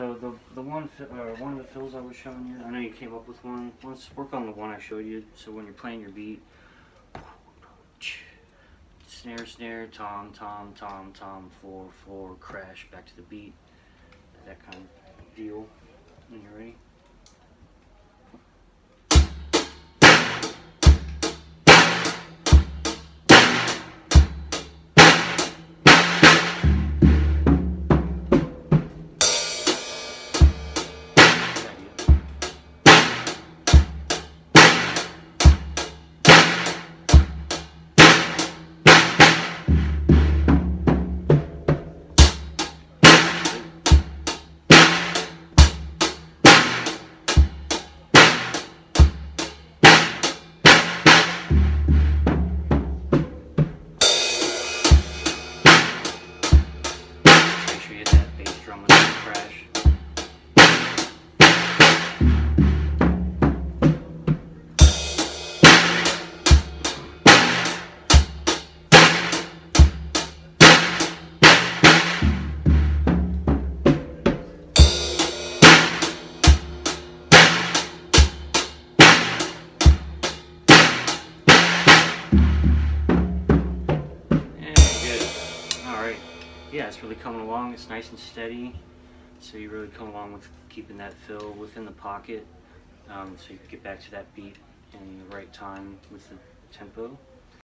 So the the one fi- uh, one of the fills I was showing you, I know you came up with one. Let's work on the one I showed you. So when you're playing your beat, snare, snare, tom, tom, tom, tom, floor, floor, crash, back to the beat. That kind of deal. When you're ready. You that bass drum with the crash. Yeah, it's really coming along. It's nice and steady. So you really come along with keeping that fill within the pocket. Um, so you get back to that beat in the right time with the tempo.